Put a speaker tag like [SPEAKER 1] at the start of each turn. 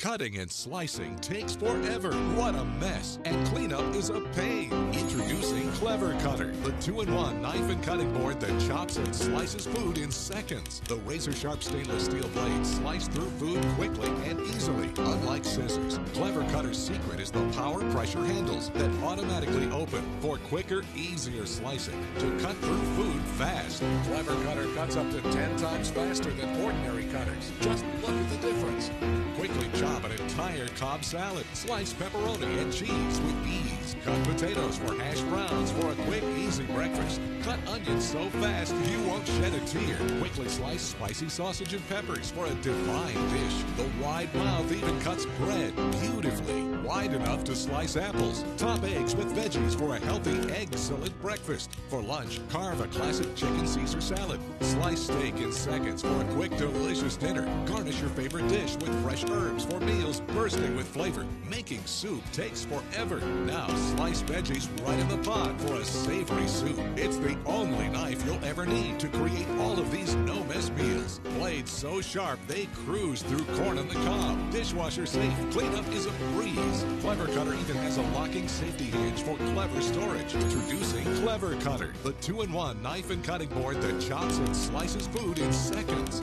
[SPEAKER 1] Cutting and slicing takes forever. What a mess. And cleanup is a pain. Introducing Clever Cutter, the two-in-one knife and cutting board that chops and slices food in seconds. The razor-sharp stainless steel blades slice through food quickly and easily. Unlike scissors, Clever Cutter's secret is the power pressure handles that automatically open for quicker, easier slicing to cut through food fast. Clever Cutter cuts up to 10 times faster than ordinary cutters. Just look at the difference. Cobb salad. Slice pepperoni and cheese with ease. Cut potatoes for hash browns for a quick, easy breakfast. Cut onions so fast you won't shed a tear. Quickly slice spicy sausage and peppers for a divine dish. The wide mouth even cuts bread beautifully. Wide enough to slice apples. Top eggs with veggies for a healthy egg salad breakfast. For lunch, carve a classic chicken Caesar salad. Slice steak in seconds for a quick, delicious dinner. Garnish your favorite dish with fresh herbs for meals bursting with flavor. Making soup takes forever. Now slice veggies right in the pot for a savory soup. It's the only knife you'll ever need to create all of these no-mess meals. Blades so sharp they cruise through corn on the cob. Dishwasher safe. Cleanup is a breeze. Cutter even has a locking safety hinge for clever storage. Introducing Clever Cutter, the two-in-one knife and cutting board that chops and slices food in seconds.